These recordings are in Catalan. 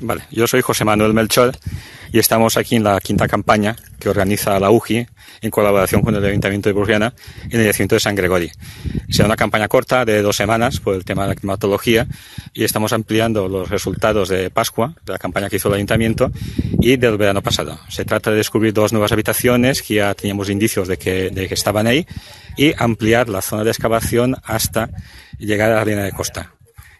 Vale, yo soy José Manuel Melchor y estamos aquí en la quinta campaña que organiza la UGI en colaboración con el Ayuntamiento de Burriana en el Yacimiento de San Gregorio. Será una campaña corta de dos semanas por el tema de la climatología y estamos ampliando los resultados de Pascua, de la campaña que hizo el Ayuntamiento y del verano pasado. Se trata de descubrir dos nuevas habitaciones que ya teníamos indicios de que, de que estaban ahí y ampliar la zona de excavación hasta llegar a la línea de costa.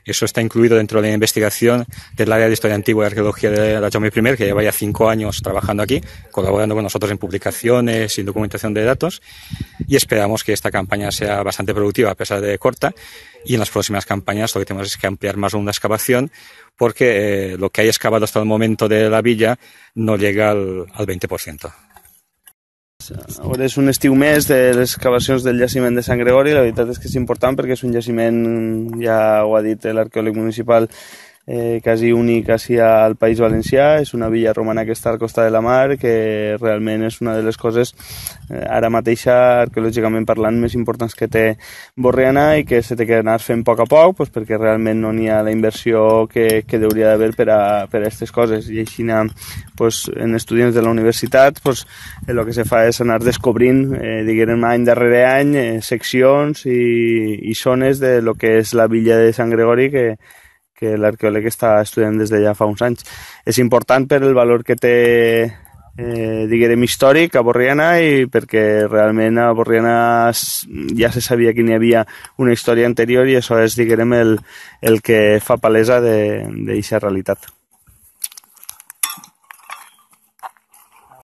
Eso está incluido dentro de la investigación del área de Historia Antigua y Arqueología de la Jaume I, que lleva ya cinco años trabajando aquí, colaborando con nosotros en publicaciones y documentación de datos. Y esperamos que esta campaña sea bastante productiva, a pesar de corta. Y en las próximas campañas lo que tenemos es que ampliar más la excavación, porque eh, lo que hay excavado hasta el momento de la villa no llega al, al 20%. Ara és un estiu més de les excavacions del jaciment de Sant Gregori, la veritat és que és important perquè és un jaciment, ja ho ha dit l'arqueòleg municipal, eh, quasi únic així al País Valencià, és una villa romana que està al costat de la mar, que realment és una de les coses eh, ara mateixa, arqueològicament parlant, més importants que té Borriana i que se té que anar fent a poc a poc, pues, perquè realment no n'hi ha la inversió que, que hauria d'haver per a, aquestes coses. I així, pues, en estudiants de la universitat, pues, el que se fa és anar descobrint, eh, diguem, any darrere any, eh, seccions i, i zones de lo que és la villa de Sant Gregori que, que l'arqueòleg està estudiant des de ja fa uns anys. És important per el valor que té eh, diguem històric a Borriana i perquè realment a Borriana ja se sabia que n'hi havia una història anterior i això és diguem el, el que fa palesa d'aquesta realitat.